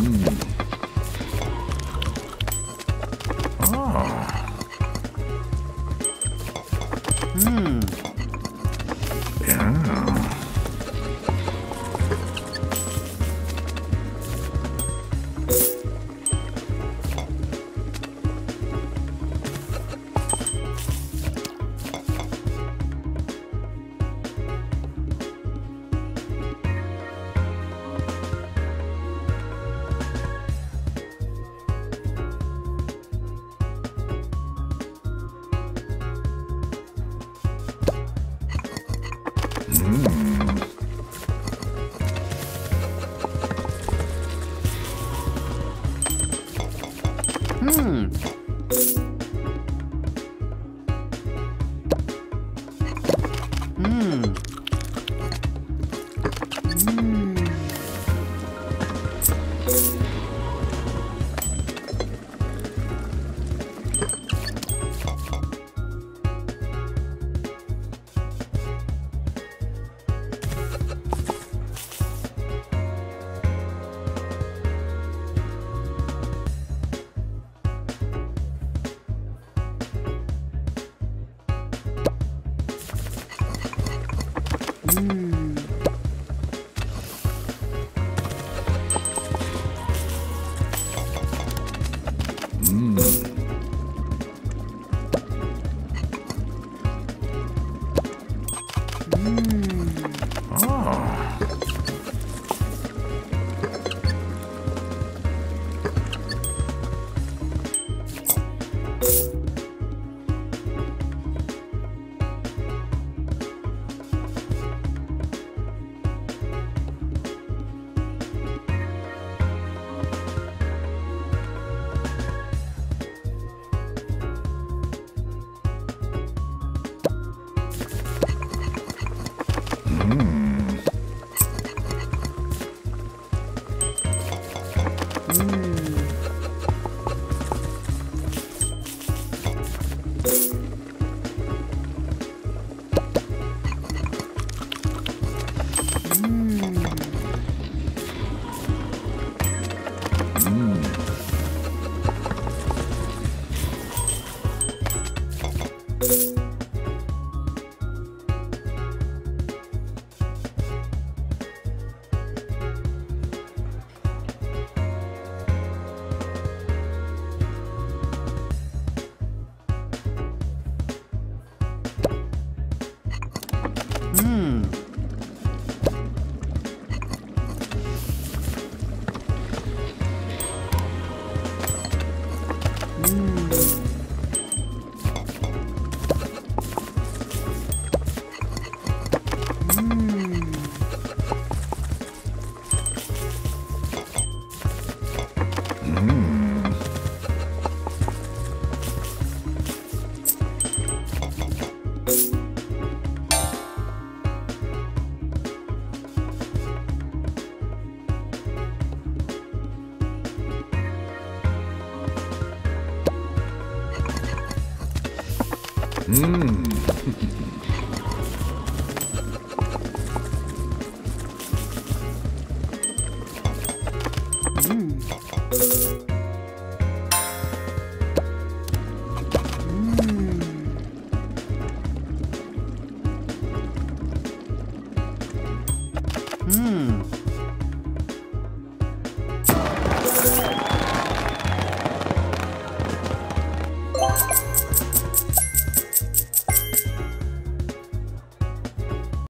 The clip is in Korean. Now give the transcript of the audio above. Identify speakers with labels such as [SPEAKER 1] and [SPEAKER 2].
[SPEAKER 1] 음. 아.
[SPEAKER 2] 음. うん。うん。
[SPEAKER 1] ああ 음.
[SPEAKER 2] 음.